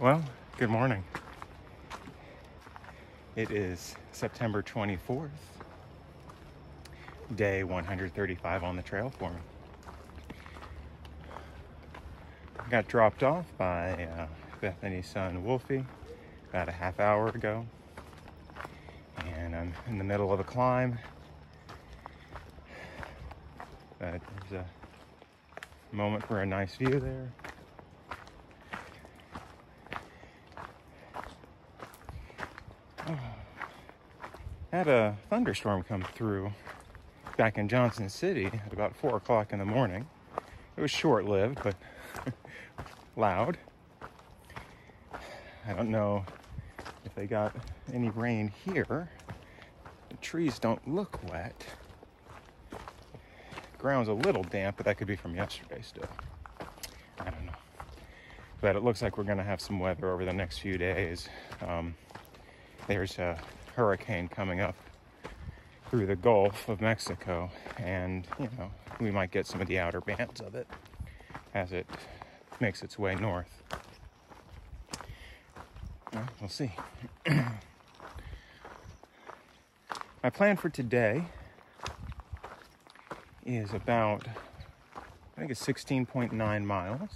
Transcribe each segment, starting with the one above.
Well, good morning. It is September 24th, day 135 on the trail for me. I got dropped off by uh, Bethany's son Wolfie about a half hour ago, and I'm in the middle of a climb. But there's a moment for a nice view there. Had a thunderstorm come through back in Johnson City at about four o'clock in the morning. It was short lived, but loud. I don't know if they got any rain here. The trees don't look wet. Ground's a little damp, but that could be from yesterday still. I don't know. But it looks like we're going to have some weather over the next few days. Um, there's a hurricane coming up through the Gulf of Mexico, and you know, we might get some of the outer bands of it as it makes its way north. Well, we'll see. My plan for today is about, I think it's 16.9 miles.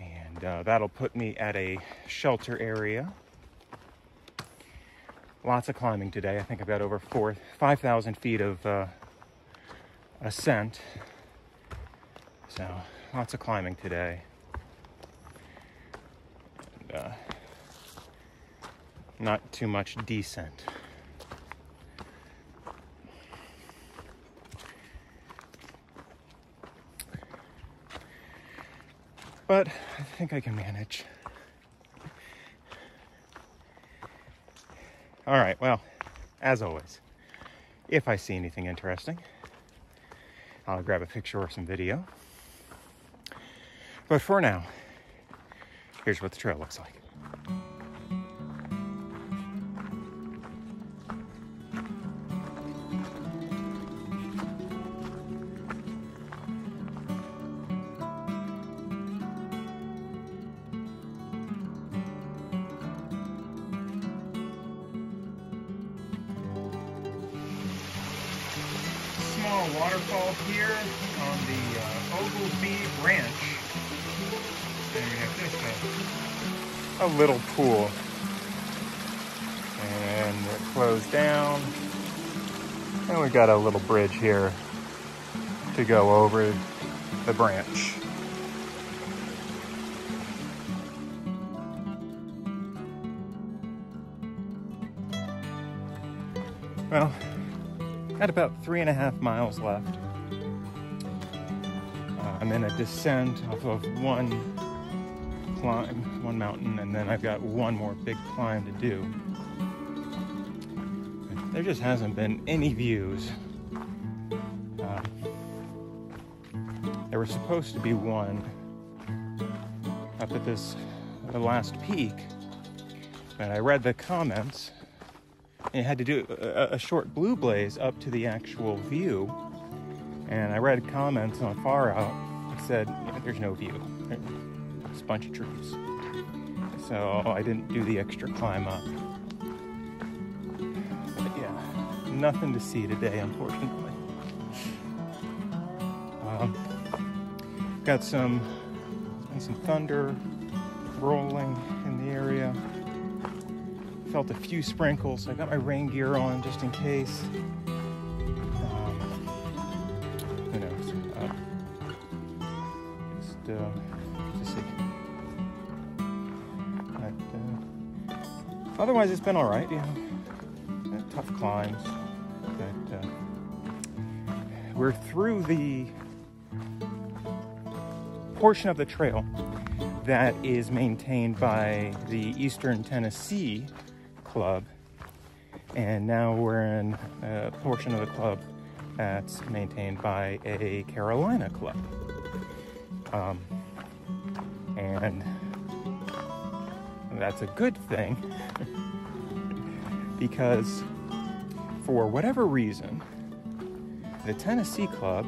And uh, that'll put me at a shelter area lots of climbing today. I think I've got over four, 5,000 feet of uh, ascent. So lots of climbing today. And, uh, not too much descent. But I think I can manage. All right, well, as always, if I see anything interesting, I'll grab a picture or some video. But for now, here's what the trail looks like. Small waterfall here on the uh, Oglesby Branch. And we have just a, a little pool. And it closed down. And we got a little bridge here to go over the branch. Well, Got about three and a half miles left. Uh, I'm in a descent off of one climb, one mountain, and then I've got one more big climb to do. There just hasn't been any views. Uh, there was supposed to be one up at this the last peak, but I read the comments and had to do a, a, short blue blaze up to the actual view. And I read comments on FarOut that said, there's no view. It's a bunch of trees. So I didn't do the extra climb up. But yeah, nothing to see today, unfortunately. Um, got some, some thunder rolling in the area felt a few sprinkles. I got my rain gear on just in case. Um, who knows? Uh, just, uh, to see. But, uh, otherwise, it's been all right. You know, tough climbs, but uh, we're through the portion of the trail that is maintained by the Eastern Tennessee club, and now we're in a portion of the club that's maintained by a Carolina club. Um, and that's a good thing because for whatever reason, the Tennessee club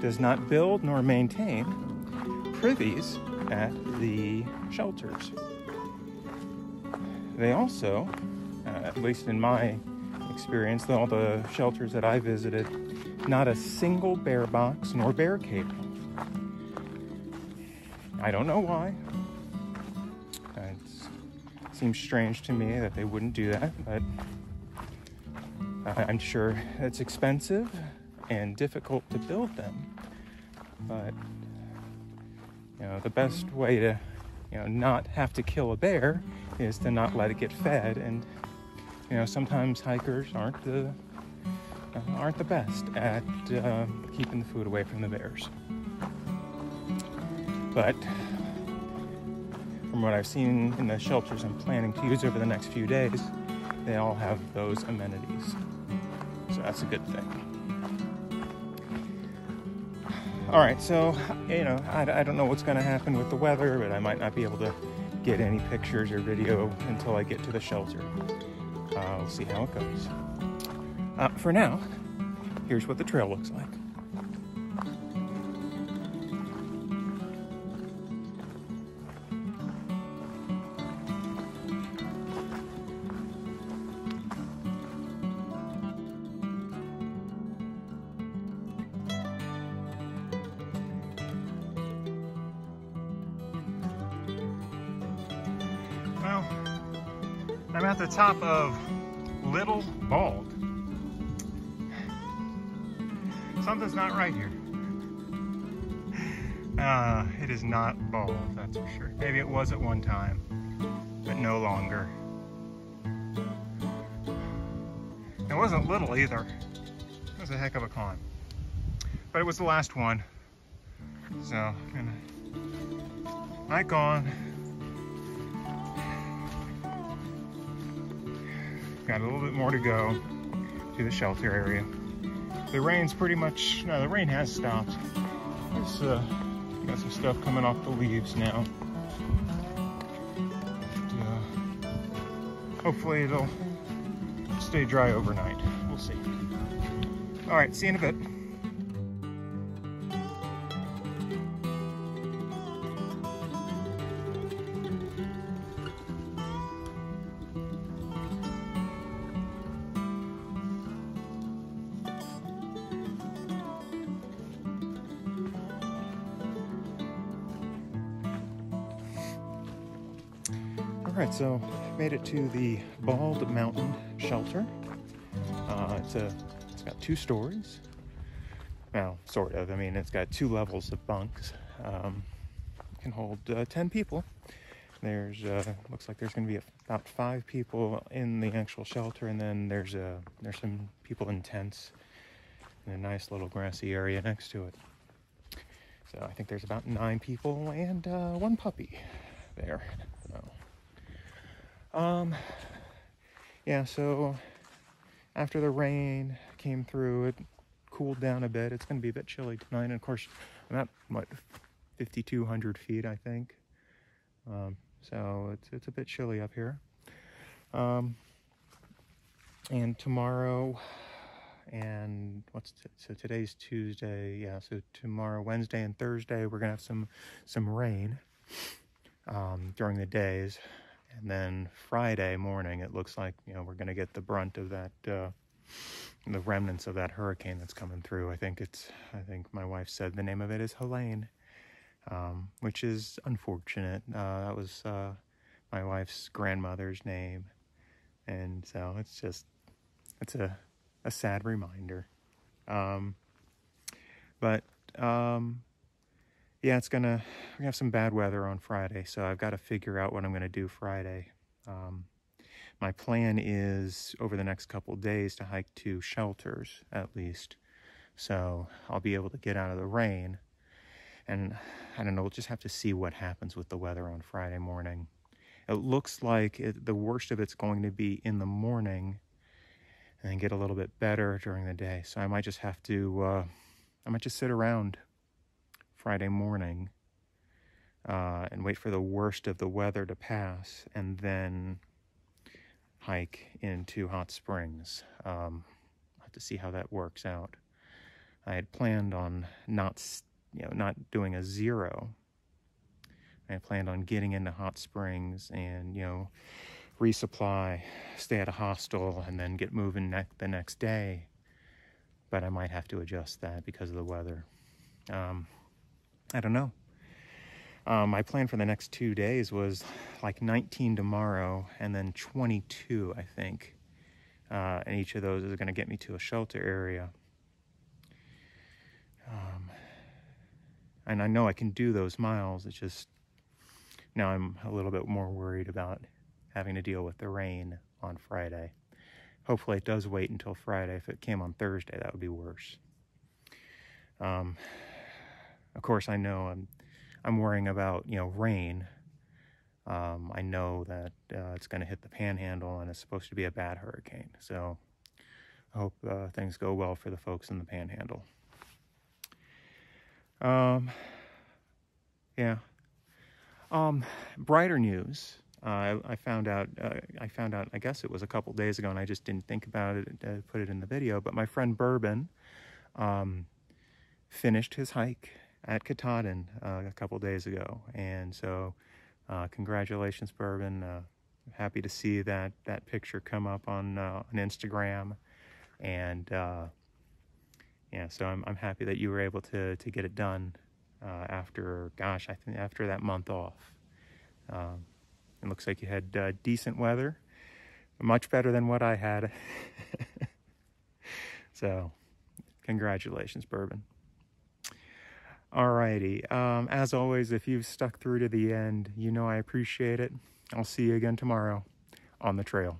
does not build nor maintain privies at the shelters. They also, uh, at least in my experience, all the shelters that I visited, not a single bear box nor bear cable. I don't know why. It seems strange to me that they wouldn't do that, but I'm sure it's expensive and difficult to build them. But you know, the best way to you know not have to kill a bear is to not let it get fed and you know sometimes hikers aren't the uh, aren't the best at uh, keeping the food away from the bears but from what I've seen in the shelters I'm planning to use over the next few days, they all have those amenities. So that's a good thing. All right, so, you know, I, I don't know what's going to happen with the weather, but I might not be able to get any pictures or video until I get to the shelter. Uh, we'll see how it goes. Uh, for now, here's what the trail looks like. At the top of Little Bald. Something's not right here. Uh, it is not bald, that's for sure. Maybe it was at one time, but no longer. It wasn't little either. It was a heck of a climb. But it was the last one. So, I'm gonna hike on. Got a little bit more to go to the shelter area. The rain's pretty much, no, the rain has stopped. There's uh, got some stuff coming off the leaves now. And, uh, hopefully it'll stay dry overnight. We'll see. All right, see you in a bit. All right, so made it to the Bald Mountain Shelter. Uh, it's a, it's got two stories. Well, sort of. I mean, it's got two levels of bunks. Um, can hold uh, ten people. There's uh, looks like there's going to be about five people in the actual shelter, and then there's a there's some people in tents in a nice little grassy area next to it. So I think there's about nine people and uh, one puppy there. Um, yeah. So after the rain came through, it cooled down a bit. It's going to be a bit chilly tonight, and of course, I'm at what 5,200 feet, I think. Um, so it's it's a bit chilly up here. Um, and tomorrow, and what's so today's Tuesday, yeah. So tomorrow, Wednesday, and Thursday, we're gonna have some some rain um, during the days, and then Friday morning, it looks like you know we're gonna get the brunt of that. Uh, the remnants of that hurricane that's coming through. I think it's. I think my wife said the name of it is Helene um, which is unfortunate. Uh, that was uh, my wife's grandmother's name, and so it's just it's a a sad reminder. Um, but um, yeah, it's gonna we have some bad weather on Friday, so I've got to figure out what I'm gonna do Friday. Um, my plan is over the next couple days to hike to shelters at least, so I'll be able to get out of the rain and I don't know, we'll just have to see what happens with the weather on Friday morning. It looks like it, the worst of it's going to be in the morning and then get a little bit better during the day. So I might just have to, uh, I might just sit around Friday morning uh, and wait for the worst of the weather to pass and then hike into Hot Springs. Um, I'll have to see how that works out. I had planned on not you know, not doing a zero I planned on getting into Hot Springs and, you know, resupply, stay at a hostel, and then get moving ne- the next day. But I might have to adjust that because of the weather. Um, I don't know. Um, my plan for the next two days was like 19 tomorrow and then 22, I think. Uh, and each of those is going to get me to a shelter area. Um, and I know I can do those miles. It's just now I'm a little bit more worried about having to deal with the rain on Friday. Hopefully, it does wait until Friday. If it came on Thursday, that would be worse. Um, of course, I know I'm I'm worrying about you know rain. Um, I know that uh, it's going to hit the Panhandle, and it's supposed to be a bad hurricane. So I hope uh, things go well for the folks in the Panhandle. Um, yeah. Um, brighter news. Uh, I, I, found out. Uh, I found out. I guess it was a couple days ago, and I just didn't think about it. Uh, put it in the video. But my friend Bourbon um, finished his hike at Katahdin uh, a couple days ago, and so uh, congratulations, Bourbon. Uh, happy to see that that picture come up on on Instagram, and yeah, so I'm I'm happy that you were able to to get it done uh, after gosh, I think after that month off. Um, it looks like you had uh, decent weather, much better than what I had. so, congratulations, Bourbon. Alrighty. Um, as always, if you've stuck through to the end, you know I appreciate it. I'll see you again tomorrow on the trail.